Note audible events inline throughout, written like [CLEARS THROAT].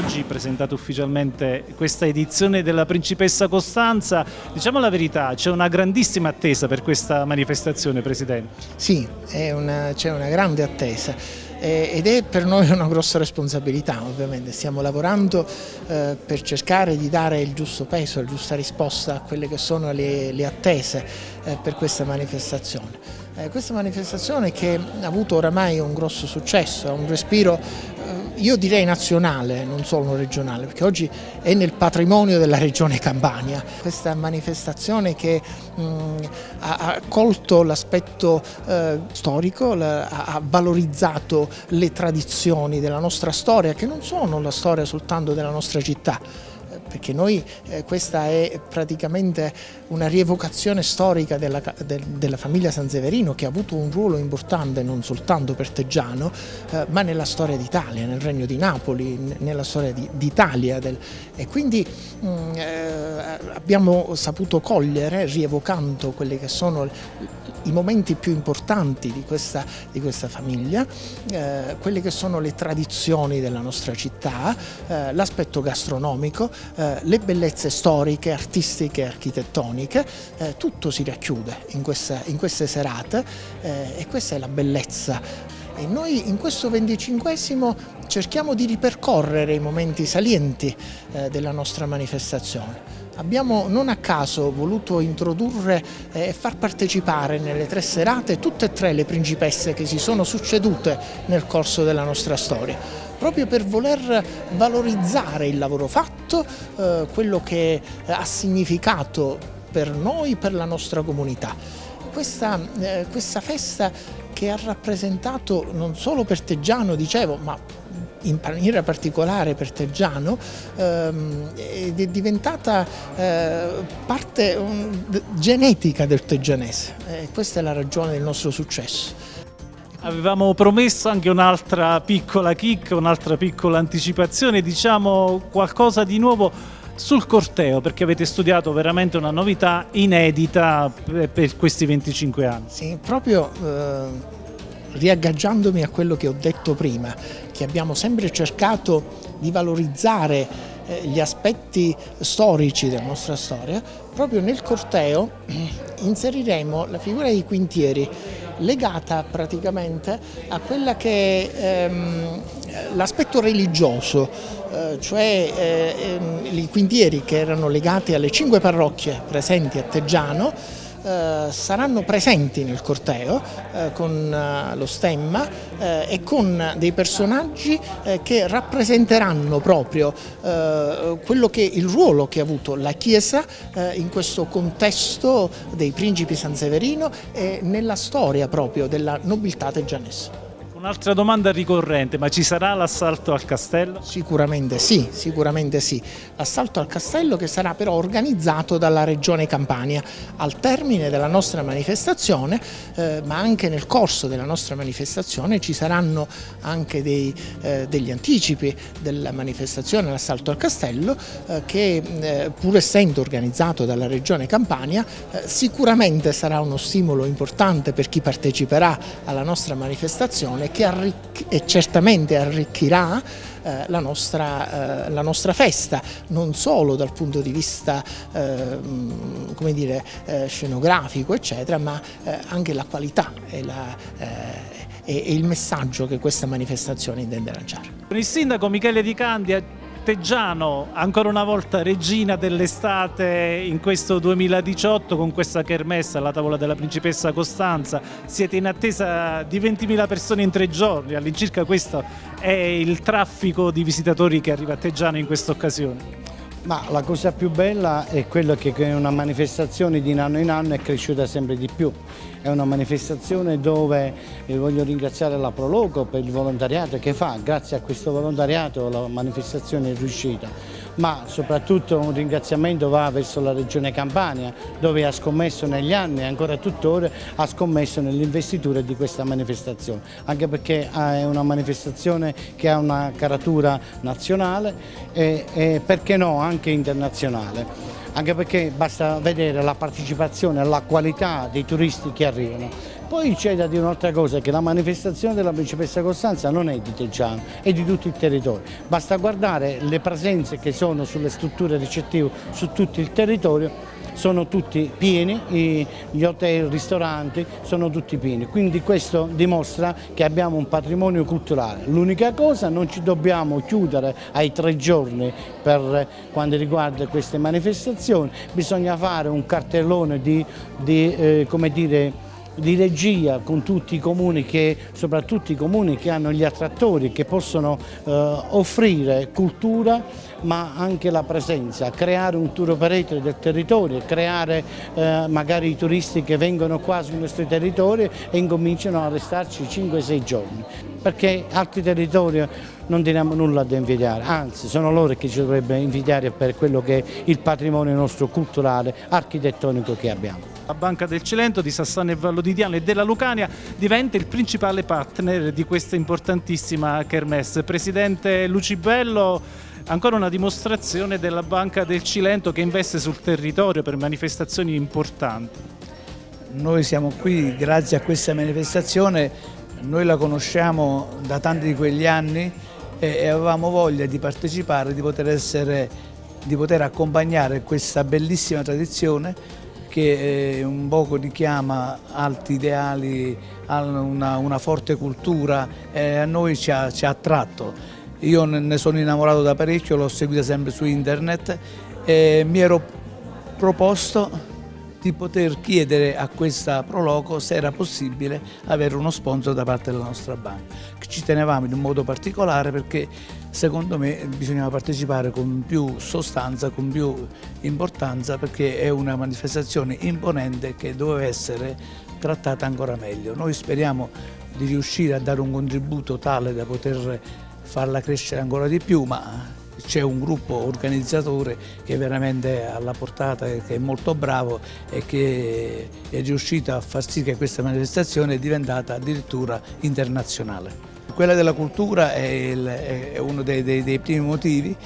oggi presentate ufficialmente questa edizione della Principessa Costanza. Diciamo la verità, c'è una grandissima attesa per questa manifestazione, Presidente. Sì, c'è una, una grande attesa ed è per noi una grossa responsabilità ovviamente, stiamo lavorando eh, per cercare di dare il giusto peso, la giusta risposta a quelle che sono le, le attese eh, per questa manifestazione. Eh, questa manifestazione che ha avuto oramai un grosso successo, ha un respiro io direi nazionale, non solo regionale, perché oggi è nel patrimonio della regione Campania. Questa manifestazione che mh, ha, ha, colto l'aspetto eh, storico, la, ha valorizzato le tradizioni della nostra storia, che non sono la storia soltanto della nostra città, perché noi eh, questa è praticamente una rievocazione storica della, de, della, famiglia Sanseverino che ha avuto un ruolo importante non soltanto per Teggiano eh, ma nella storia d'Italia, nel regno di Napoli, nella storia d'Italia e quindi mh, mm, eh, abbiamo saputo cogliere rievocando quelli che sono i momenti più importanti di questa, di questa famiglia, eh, quelle che sono le tradizioni della nostra città, eh, l'aspetto gastronomico, eh, le bellezze storiche, artistiche e architettoniche, eh, tutto si racchiude in, questa, in queste serate eh, e questa è la bellezza. E noi in questo venticinquesimo cerchiamo di ripercorrere i momenti salienti eh, della nostra manifestazione. Abbiamo non a caso voluto introdurre e far partecipare nelle tre serate tutte e tre le principesse che si sono succedute nel corso della nostra storia proprio per voler valorizzare il lavoro fatto, eh, quello che ha significato per noi, per la nostra comunità. Questa, eh, questa festa che ha rappresentato non solo per Teggiano, dicevo, ma in maniera particolare per Teggiano, ehm, è diventata eh, parte um, genetica del teggianese e questa è la ragione del nostro successo. Avevamo promesso anche un'altra piccola chicca, un'altra piccola anticipazione, diciamo qualcosa di nuovo sul corteo perché avete studiato veramente una novità inedita per questi 25 anni. Sì, proprio eh, riaggaggiandomi a quello che ho detto prima, che abbiamo sempre cercato di valorizzare eh, gli aspetti storici della nostra storia, proprio nel corteo [CLEARS THROAT] inseriremo la figura dei quintieri legata praticamente a quella che è ehm, l'aspetto religioso, eh, cioè eh, ehm, i quintieri che erano legati alle cinque parrocchie presenti a Teggiano, eh, saranno presenti nel corteo eh, con eh, lo stemma eh, e con dei personaggi che rappresenteranno proprio quello che, il ruolo che ha avuto la Chiesa in questo contesto dei principi Sanseverino e nella storia proprio della nobiltà teggianese. Un'altra domanda ricorrente, ma ci sarà l'assalto al castello? Sicuramente sì, sicuramente sì. L'assalto al castello che sarà però organizzato dalla Regione Campania. Al termine della nostra manifestazione, eh, ma anche nel corso della nostra manifestazione, ci saranno anche dei, eh, degli anticipi della manifestazione l'assalto al castello eh, che eh, pur essendo organizzato dalla Regione Campania eh, sicuramente sarà uno stimolo importante per chi parteciperà alla nostra manifestazione che arricch e certamente arricchirà eh, la, nostra, eh, la, nostra, festa, non solo dal punto di vista eh, come dire, eh, scenografico, eccetera, ma eh, anche la qualità e, la, eh, e, il messaggio che questa manifestazione intende lanciare. Il sindaco Michele Di Candia Teggiano, ancora una volta regina dell'estate in questo 2018 con questa kermessa alla tavola della principessa Costanza. Siete in attesa di 20.000 persone in tre giorni, all'incirca questo è il traffico di visitatori che arriva a Teggiano in questa occasione. Ma la cosa più bella è quella che una manifestazione di anno in anno è cresciuta sempre di più. È una manifestazione dove eh, voglio ringraziare la Proloco per il volontariato che fa, grazie a questo volontariato la manifestazione è riuscita ma soprattutto un ringraziamento va verso la Regione Campania dove ha scommesso negli anni e ancora tuttora ha scommesso nell'investitura di questa manifestazione, anche perché è una manifestazione che ha una caratura nazionale e, e perché no anche internazionale. Anche perché basta vedere la partecipazione e la qualità dei turisti che arrivano Poi c'è da dire un'altra cosa, che la manifestazione della principessa Costanza non è di Teggiano, è di tutto il territorio. Basta guardare le presenze che sono sulle strutture ricettive su tutto il territorio sono tutti pieni, gli hotel, i ristoranti sono tutti pieni, quindi questo dimostra che abbiamo un patrimonio culturale. L'unica cosa non ci dobbiamo chiudere ai tre giorni per quanto riguarda queste manifestazioni, bisogna fare un cartellone di, di eh, come dire, di regia con tutti i comuni, che, soprattutto i comuni che hanno gli attrattori, che possono eh, offrire cultura ma anche la presenza, creare un tour operator del territorio, creare eh, magari i turisti che vengono qua sui nostri territori e incominciano a restarci 5-6 giorni, perché altri territori non teniamo nulla da invidiare, anzi sono loro che ci dovrebbero invidiare per quello che è il patrimonio nostro culturale, architettonico che abbiamo. La Banca del Cilento di Sassano e Vallo di Diano e della Lucania diventa il principale partner di questa importantissima kermesse. Presidente Lucibello, ancora una dimostrazione della Banca del Cilento che investe sul territorio per manifestazioni importanti. Noi siamo qui grazie a questa manifestazione, noi la conosciamo da tanti di quegli anni e avevamo voglia di partecipare, di poter, essere, di poter accompagnare questa bellissima tradizione che eh, un poco richiama alti ideali, una, una forte cultura e a noi ci ha, ci ha attratto. Io ne sono innamorato da parecchio, l'ho seguita sempre su internet e mi ero proposto di poter chiedere a questa Proloco se era possibile avere uno sponsor da parte della nostra banca. Ci tenevamo in un modo particolare perché secondo me bisognava partecipare con più sostanza, con più importanza perché è una manifestazione imponente che doveva essere trattata ancora meglio. Noi speriamo di riuscire a dare un contributo tale da poter farla crescere ancora di più, ma c'è un gruppo organizzatore che è veramente alla portata, che è molto bravo e che è riuscito a far sì che questa manifestazione è diventata addirittura internazionale. Quella della cultura è, il, è uno dei, dei, dei primi motivi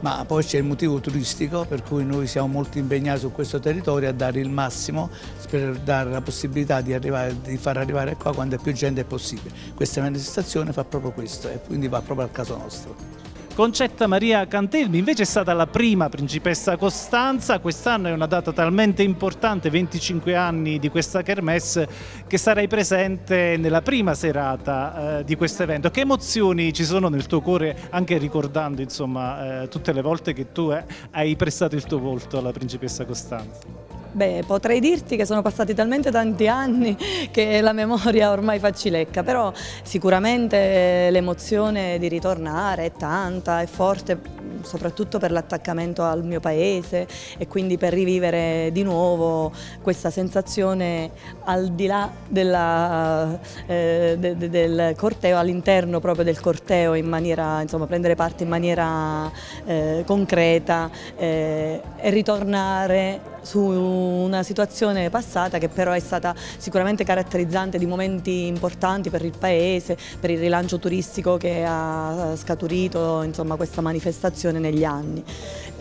ma poi c'è il motivo turistico per cui noi siamo molto impegnati su questo territorio a dare il massimo per dare la possibilità di, arrivare, di far arrivare qua quando più gente è possibile. Questa manifestazione fa proprio questo e quindi va proprio al caso nostro. Concetta Maria Cantelmi invece è stata la prima principessa Costanza, quest'anno è una data talmente importante, 25 anni di questa kermesse, che sarai presente nella prima serata eh, di questo evento. Che emozioni ci sono nel tuo cuore, anche ricordando insomma, eh, tutte le volte che tu eh, hai prestato il tuo volto alla principessa Costanza? Beh, potrei dirti che sono passati talmente tanti anni che la memoria ormai fa cilecca, però sicuramente l'emozione di ritornare è tanta, è forte, soprattutto per l'attaccamento al mio paese e quindi per rivivere di nuovo questa sensazione al di là della, eh, de, de, del corteo, all'interno proprio del corteo, in maniera, insomma, prendere parte in maniera eh, concreta eh, e ritornare su una situazione passata che però è stata sicuramente caratterizzante di momenti importanti per il Paese, per il rilancio turistico che ha scaturito insomma, questa manifestazione negli anni.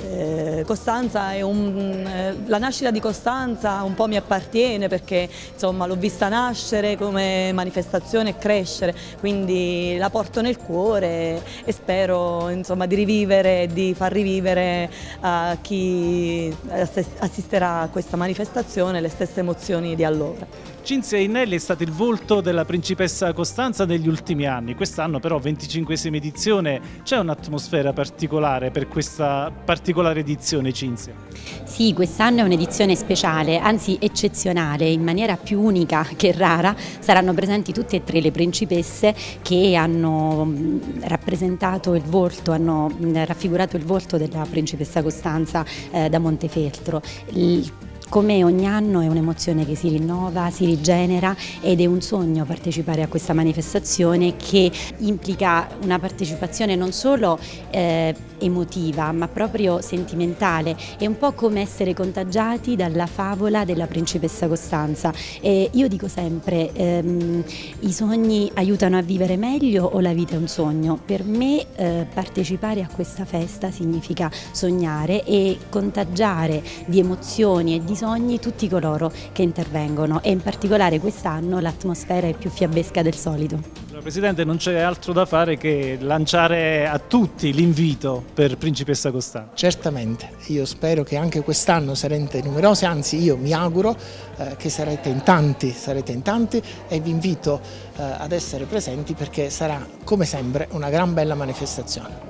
Eh, un, eh, la nascita di Costanza un po' mi appartiene perché l'ho vista nascere come manifestazione e crescere, quindi la porto nel cuore e spero insomma, di rivivere e di far rivivere a chi assisterà a questa manifestazione le stesse emozioni di allora. Cinzia Innelli è stato il volto della principessa Costanza negli ultimi anni, quest'anno però 25esima edizione, c'è un'atmosfera particolare per questa particolare edizione Cinzia? Sì, quest'anno è un'edizione speciale, anzi eccezionale, in maniera più unica che rara, saranno presenti tutte e tre le principesse che hanno rappresentato il volto, hanno raffigurato il volto della principessa Costanza eh, da Montefeltro. Il come ogni anno è un'emozione che si rinnova, si rigenera ed è un sogno partecipare a questa manifestazione che implica una partecipazione non solo eh, emotiva ma proprio sentimentale, è un po' come essere contagiati dalla favola della principessa Costanza. E io dico sempre ehm, i sogni aiutano a vivere meglio o la vita è un sogno? Per me eh, partecipare a questa festa significa sognare e contagiare di emozioni e di sogni tutti coloro che intervengono e in particolare quest'anno l'atmosfera è più fiabesca del solito. Presidente, non c'è altro da fare che lanciare a tutti l'invito per Principessa Costanza. Certamente, io spero che anche quest'anno sarete numerosi, anzi io mi auguro eh, che sarete in tanti, sarete in tanti e vi invito eh, ad essere presenti perché sarà come sempre una gran bella manifestazione.